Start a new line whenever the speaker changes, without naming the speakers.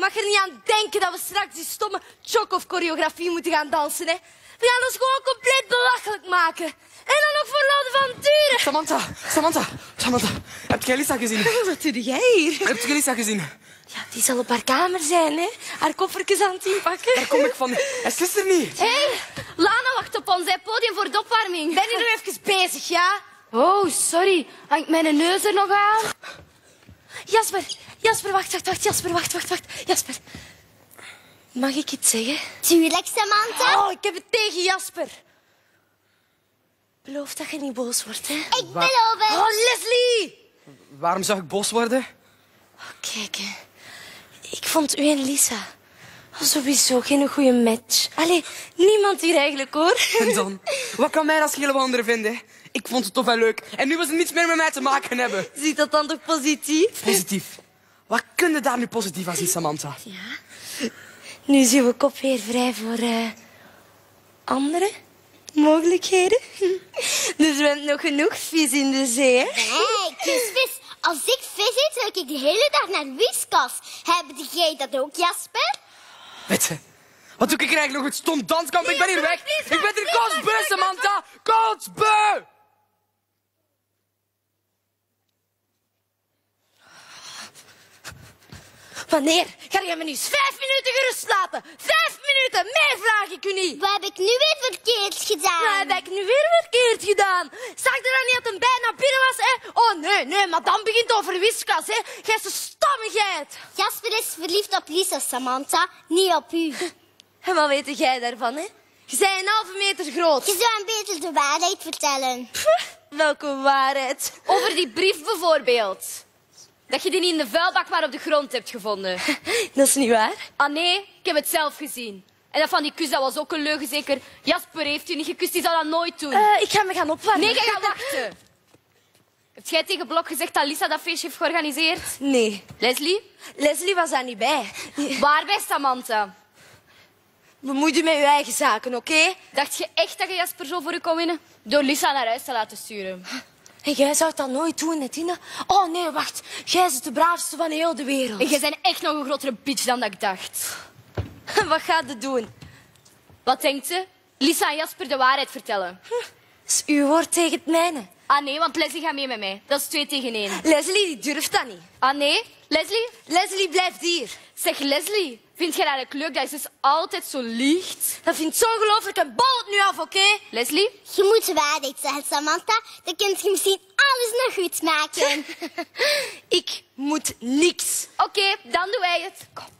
mag er niet aan denken dat we straks die stomme Chokov-choreografie moeten gaan dansen, hè. We gaan ons gewoon compleet belachelijk maken. En dan nog voor Lode van Duren.
Samantha, Samantha, Samantha. Heb jij Lisa gezien?
Wat doe jij hier?
Heb je Lisa gezien?
Ja, die zal op haar kamer zijn, hè. Haar koffertjes aan het inpakken.
Daar kom ik van. Hij is er niet.
Hé, hey, Lana wacht op ons, hè. Podium voor de opwarming.
Ben je nog even bezig, ja?
Oh, sorry. Hangt mijn neus er nog aan?
Jasper, Jasper, wacht, wacht, wacht. Jasper, wacht, wacht, wacht. Jasper. Mag ik iets zeggen?
Tuurlijk, Samantha.
Oh, ik heb het tegen Jasper. Beloof dat je niet boos wordt, hè?
Ik beloof het.
Oh, Leslie!
Waarom zou ik boos worden?
Kijk, hè. ik vond u en Lisa sowieso geen goede match. Allee, niemand hier eigenlijk, hoor.
En dan? Wat kan mij dat schelen wat anderen vinden? Ik vond het tof en leuk. En nu was het niets meer met mij te maken hebben.
Ziet dat dan toch positief?
Positief. Wat kun je daar nu positief aan zien, Samantha?
Nu is uw kop weer vrij voor eh, andere mogelijkheden. Dus we hebben nog genoeg vis in de zee, hè?
Hé, kusvis. Als ik vis eet, ruik ik de hele dag naar whiskas. Hebben jij dat ook, Jasper?
Weet je, wat doe ik er eigenlijk nog het stom danskamp? Ik ben hier weg. Ik ben hier kotsbeu. Samantha. Kotsbeu!
Wanneer ga jij me nu eens vijf minuten gerust laten? Vijf minuten, meer vraag ik u niet.
Wat heb ik nu weer verkeerd gedaan?
Wat heb ik nu weer verkeerd gedaan? Zag je dan niet dat een bijna binnen was, hè? Oh, nee, nee, maar dan begint het over wiskas, hè? Gij is een stammigheid.
Jasper is verliefd op Lisa, Samantha. Niet op u.
En wat weet jij daarvan, hè? Je bent een halve meter groot.
Je zou hem beter de waarheid vertellen.
Welke waarheid.
Over die brief bijvoorbeeld. Dat je die niet in de vuilbak maar op de grond hebt gevonden.
Dat is niet waar.
Ah nee, ik heb het zelf gezien. En dat van die kus, dat was ook een leugen zeker. Jasper heeft u niet gekust, die zou dat nooit doen.
Eh, ik ga me gaan opwarmen.
nee, jij gaat wachten. Heb jij tegen Blok gezegd dat Lisa dat feestje heeft georganiseerd?
Nee.
Leslie?
Leslie was daar niet bij.
Waar bij Samantha?
Bemoei je met je eigen zaken, oké?
Dacht je echt dat je Jasper zo voor u kon winnen? Door Lisa naar huis te laten sturen.
En jij zou dat nooit doen, Nettine. Oh nee, wacht. Jij is de braafste van heel de wereld.
En jij bent echt nog een grotere bitch dan dat ik dacht.
Wat gaat je doen?
Wat denkt ze? Lisa en Jasper de waarheid vertellen.
Dat is uw woord tegen het mijne.
Ah nee, want Leslie gaat mee met mij. Dat is twee tegen één.
Leslie die durft dat niet.
Ah nee? Leslie?
Leslie blijft hier.
Zeg Leslie, vind jij dat eigenlijk leuk dat ze dus altijd zo liegt?
Dat vindt zo ongelooflijk en bal het nu af, oké?
Leslie?
Je moet waarheid zeggen, Samantha. Dan kunt je misschien alles nog goed maken.
Ik moet niks.
Oké, dan doen wij het.
Verdomme!